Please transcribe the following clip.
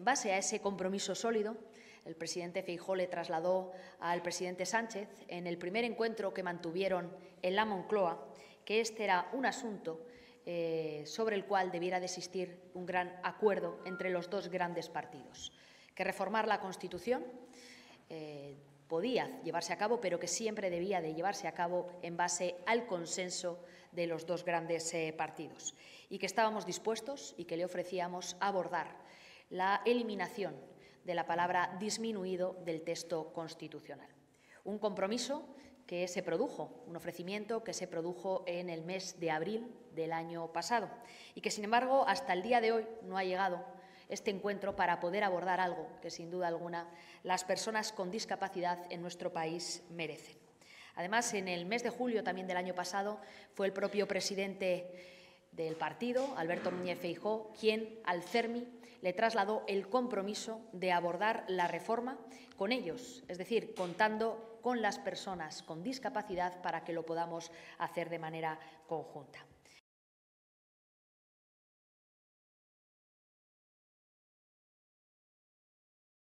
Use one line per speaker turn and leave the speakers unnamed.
En base a ese compromiso sólido, el presidente Feijó le trasladó al presidente Sánchez en el primer encuentro que mantuvieron en la Moncloa que este era un asunto eh, sobre el cual debiera de existir un gran acuerdo entre los dos grandes partidos, que reformar la Constitución eh, podía llevarse a cabo, pero que siempre debía de llevarse a cabo en base al consenso de los dos grandes eh, partidos y que estábamos dispuestos y que le ofrecíamos abordar la eliminación de la palabra disminuido del texto constitucional. Un compromiso que se produjo, un ofrecimiento que se produjo en el mes de abril del año pasado y que, sin embargo, hasta el día de hoy no ha llegado este encuentro para poder abordar algo que, sin duda alguna, las personas con discapacidad en nuestro país merecen. Además, en el mes de julio también del año pasado fue el propio presidente del partido, Alberto Núñez Feijó, quien al CERMI le trasladó el compromiso de abordar la reforma con ellos, es decir, contando con las personas con discapacidad para que lo podamos hacer de manera conjunta.